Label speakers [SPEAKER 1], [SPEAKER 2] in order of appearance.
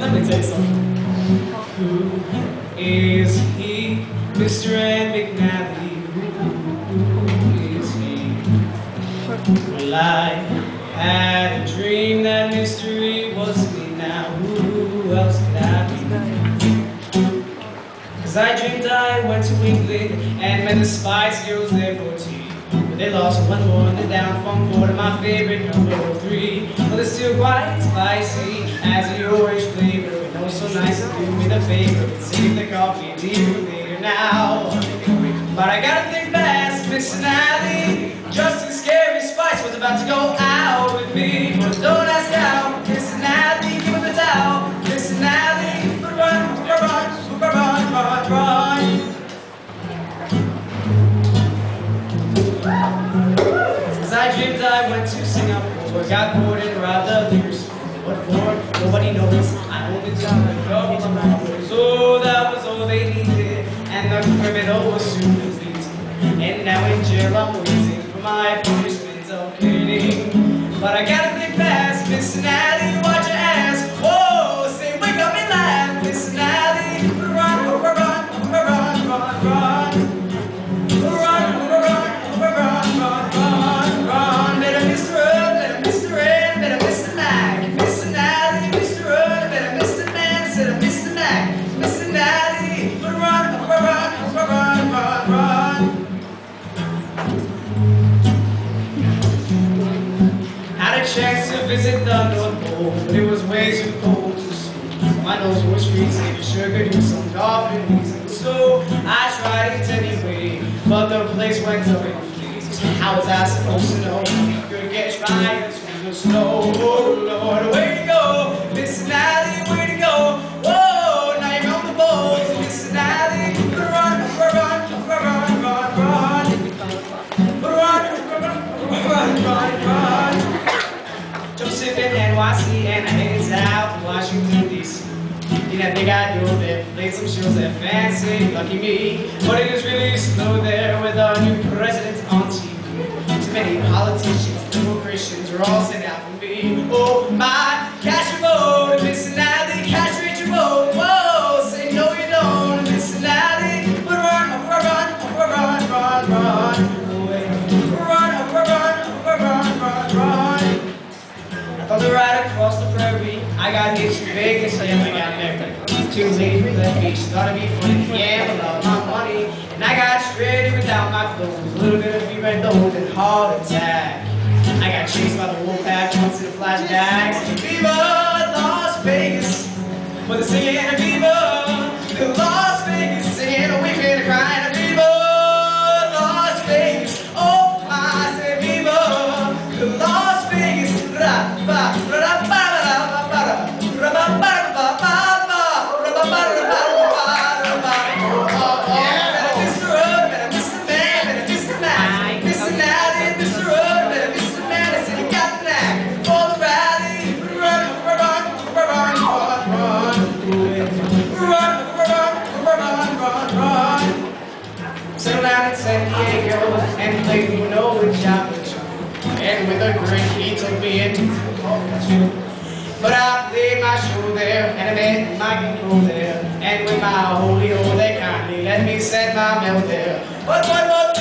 [SPEAKER 1] Let me take some. Who is he, Mr. Rand McNally? Who is he? Well, I had a dream that mystery was me now. Who else could I be? Cause I dreamed I went to England and met the Spice Girls there for two they lost one more they're down from four to my favorite number three. But they're still quite spicy as a orange flavor. And oh so nice to do me the favor save the coffee dear later now. But I gotta think fast, Mr. McNally. Just as scary Spice was about to go I went to Singapore, got bored and robbed the store. What for? Nobody knows. I only tell the girl my mouth. So that was all they needed, and the criminal was soon completed. And now in jail I'm waiting for my punishment of cleaning. But I gotta think fast, Miss Natty, visit the North Pole, it was way too cold to swim. My nose was freezing, sugar do some dolphin reason. So I tried it anyway, but the place went up in. How was I supposed to know? You could get fire through the snow. Oh Lord, way to go, Mr. McNally, way to go. Whoa, now you're on the balls, Mr. McNally. Run, run, run, run, run, run. Run, run, run, run, run. Joseph and I headed out to Washington DC. In that big eyed girl there, played some shows that fancy, lucky me. But it is really slow there with our new president on across the prairie. I got hitched in Vegas, I never got there. Too late for the beach, thought it'd be funny to gamble all my money. And I got straight without my clothes. A little bit of fever and those and heart attack. I got chased by the wolf pack once in flashbacks. Viva Las Vegas. For the singing and Viva Las Vegas. Singing and weeping and crying. Viva Las Vegas. Oh my, say Viva the Las Vegas. Ra, ba, ra, And with a grin, he took me into. But I played my show there, and I met my girl there. And with my holy hole, they kindly let me send my mail there. But one more